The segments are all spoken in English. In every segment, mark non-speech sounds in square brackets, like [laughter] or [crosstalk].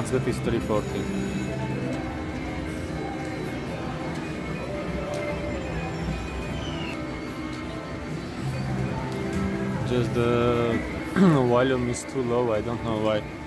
mouse that is 340. Just the [clears throat] volume is too low, I don't know why.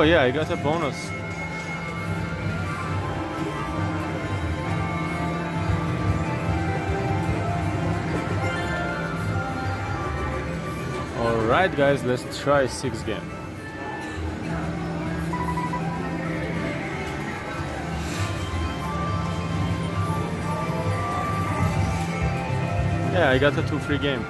Oh yeah, I got a bonus. Alright guys, let's try 6 game. Yeah, I got a 2 free game.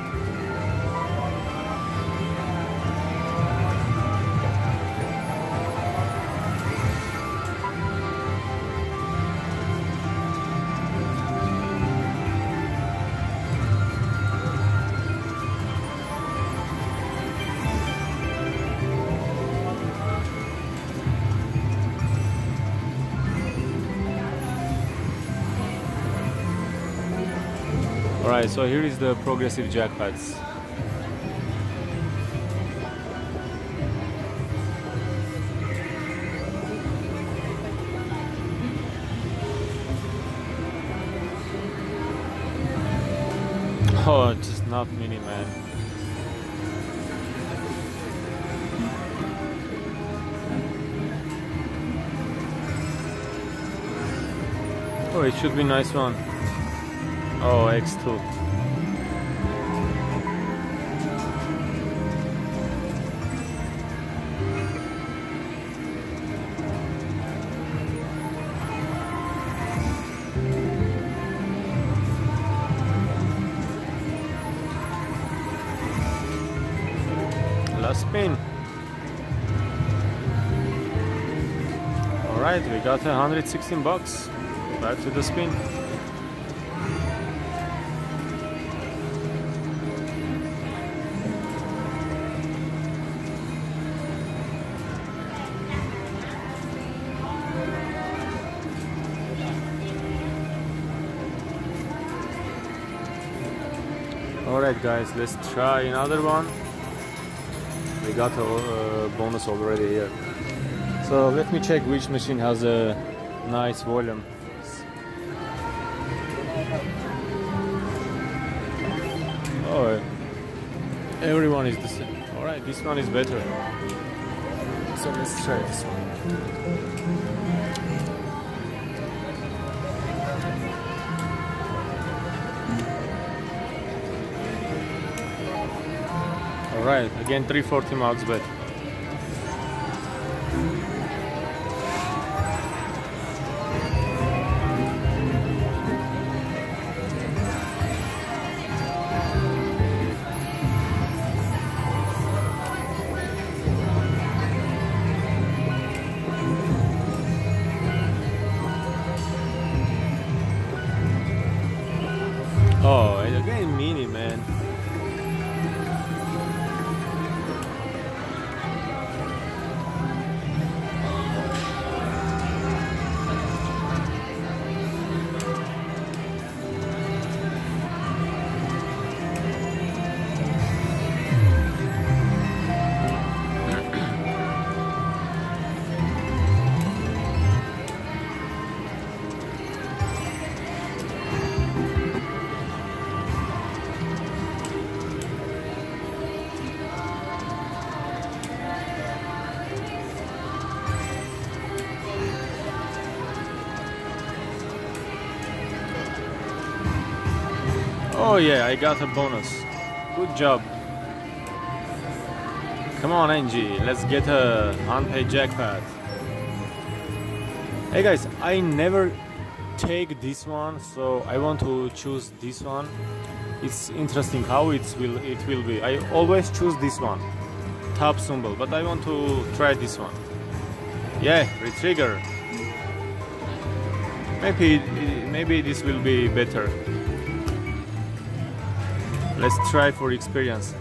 Alright, so here is the progressive jackpots. Oh, just not mini man. Oh, it should be nice one. Oh, X2. Last spin. Alright, we got 116 bucks. Back to the spin. Guys, let's try another one. We got a uh, bonus already here. So let me check which machine has a nice volume. Oh, everyone is the same. Alright, this one is better. So let's try this one. Alright, again 340 max bet. Oh yeah, I got a bonus. Good job. Come on, Angie, let's get a handpay jackpot. Hey guys, I never take this one, so I want to choose this one. It's interesting how it will it will be. I always choose this one, top symbol, but I want to try this one. Yeah, retrigger. Maybe maybe this will be better. Let's try for experience.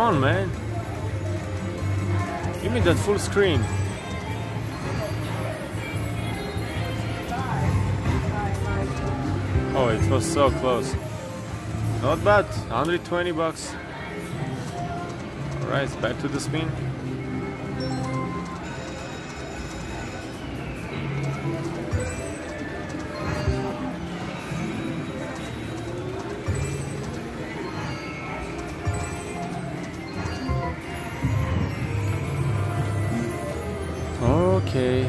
Come on, man. Give me that full screen. Oh, it was so close. Not bad. 120 bucks. Alright, back to the spin. Okay.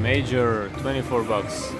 Major 24 bucks.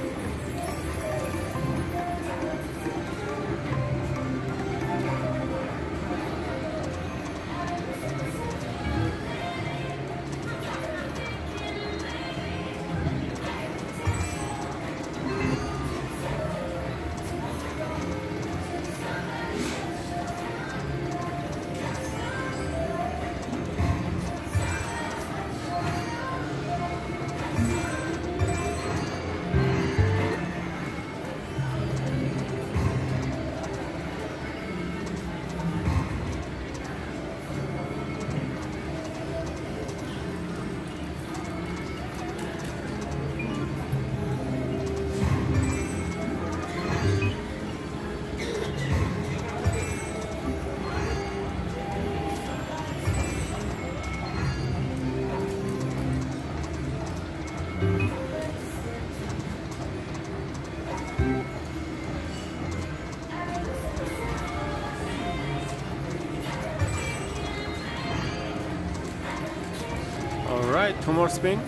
Alright, two more spin.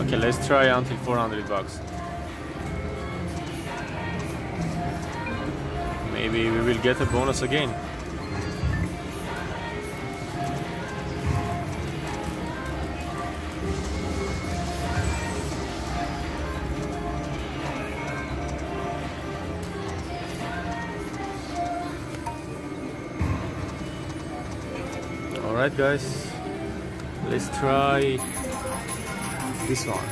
okay, let's try until 400 bucks. Maybe we will get a bonus again. Alright guys, let's try this one.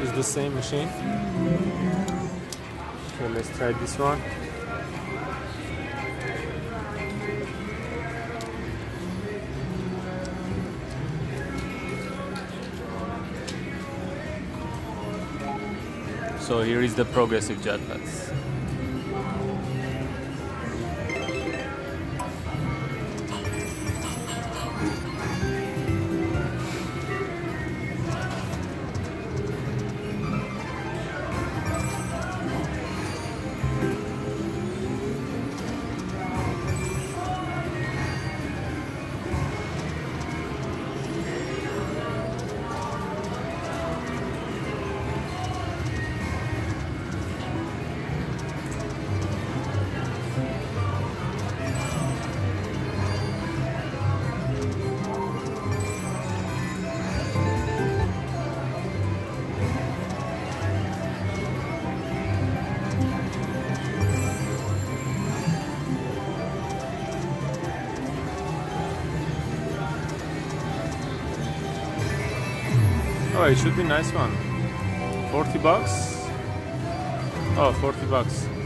It's the same machine. So let's try this one. So here is the progressive jet Oh, it should be nice one. 40 bucks? Oh, 40 bucks.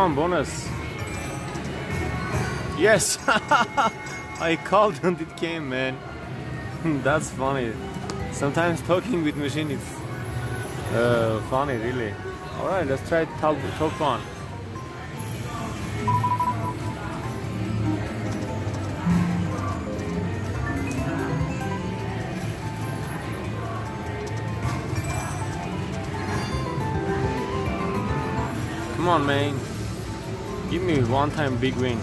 On, bonus. Yes! [laughs] I called and it came, man. [laughs] That's funny. Sometimes talking with machine is uh, funny, really. Alright, let's try top, top one. Come on, man. Give me one time big win.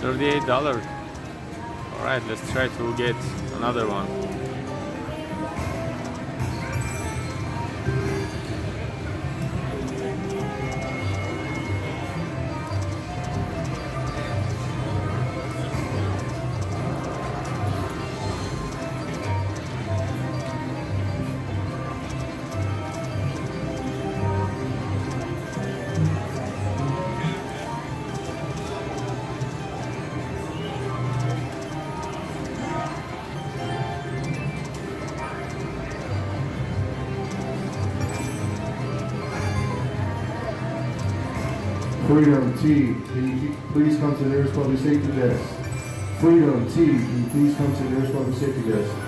Thirty-eight dollars. All right, let's try to get another one. Freedom T, can you please come to the nearest public safety desk? Freedom T, can you please come to the nearest public safety desk?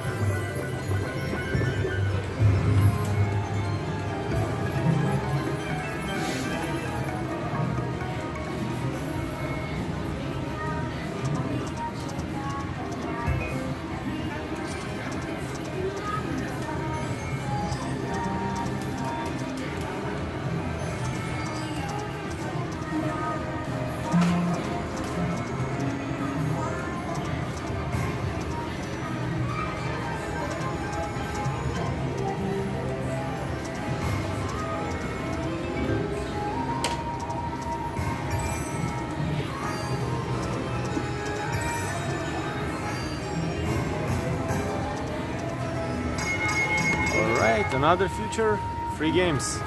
Alright, another future free games.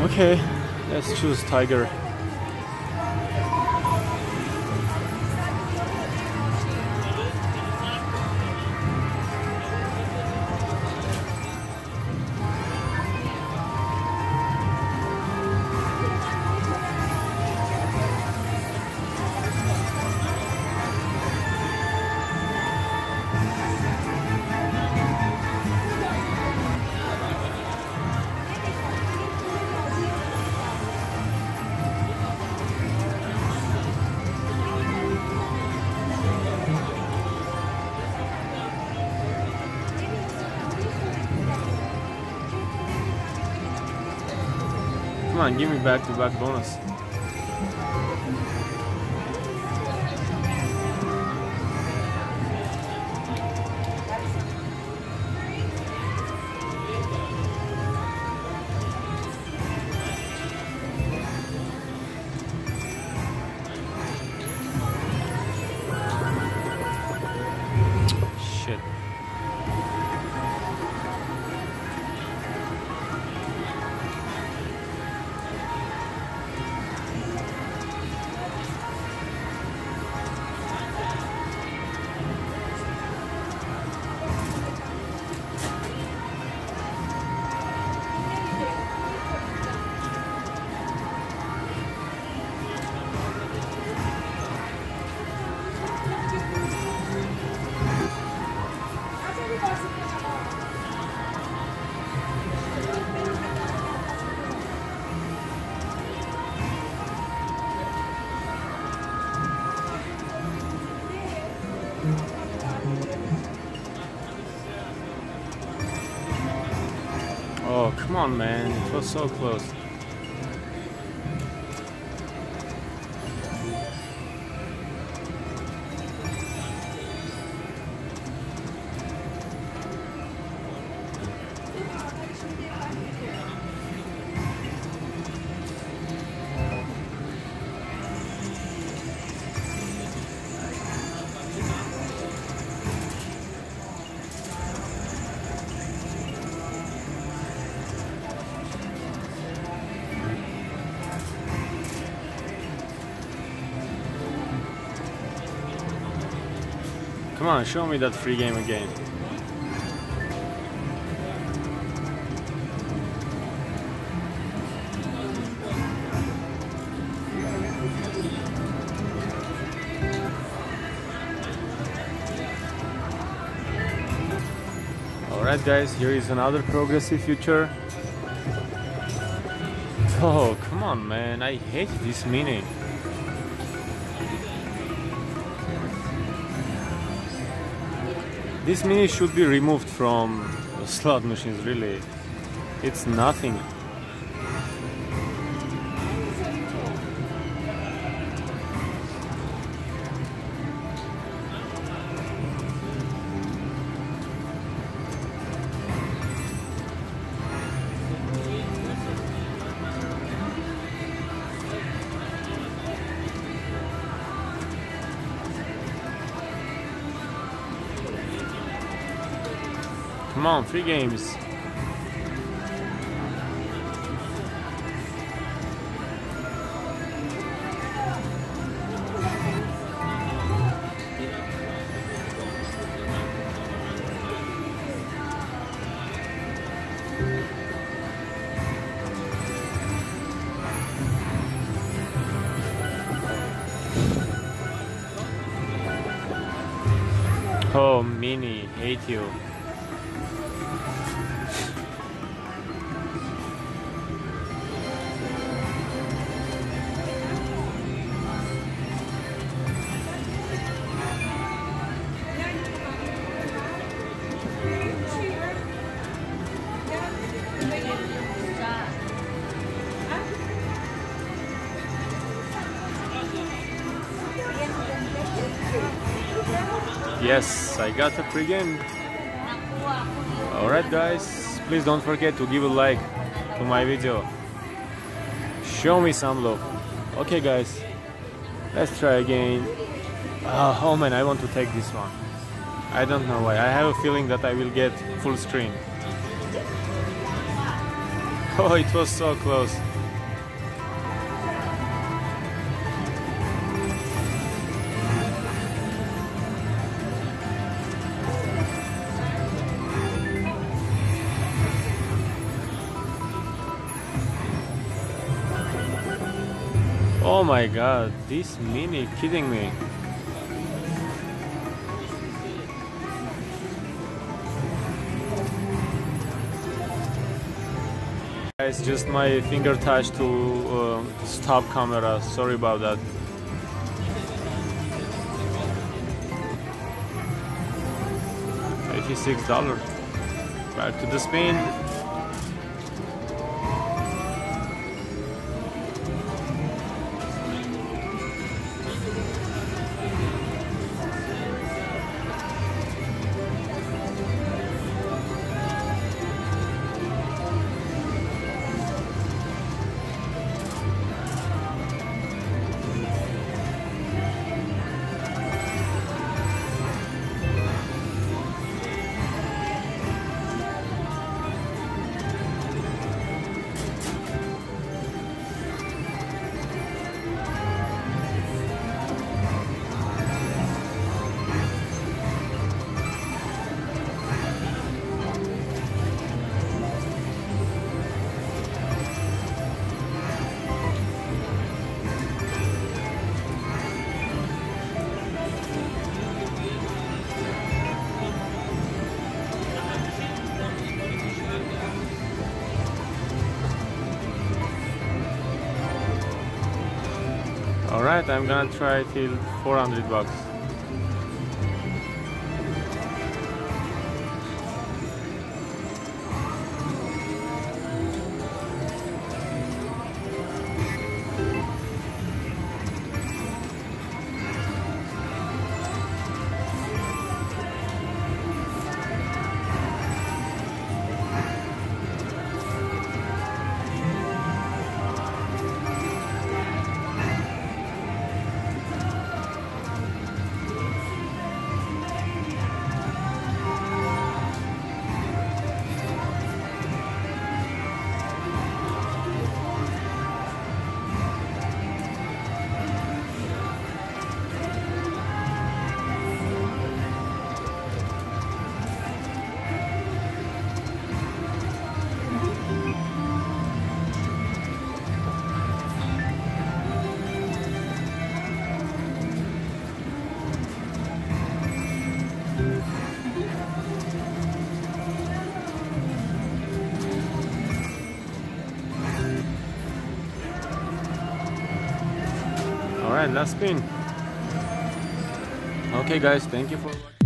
Okay, let's choose Tiger. On, give me back to bonus. on, man. It was so close. On, show me that free game again. Alright guys, here is another progressive future. Oh, come on man, I hate this mini. This mini should be removed from slot machines, really. It's nothing. On, free games. Oh, Mini, hate you. I got a pregame. Alright guys, please don't forget to give a like to my video. Show me some love. Okay guys, let's try again. Uh, oh man, I want to take this one. I don't know why. I have a feeling that I will get full screen. [laughs] Oh, it was so close. My god, this mini kidding me. Guys, just my finger touch to uh, stop camera. Sorry about that. Eighty-six dollars. Back to the spin. I'm gonna try till 400 bucks. Last spin. Okay, guys, thank you for watching.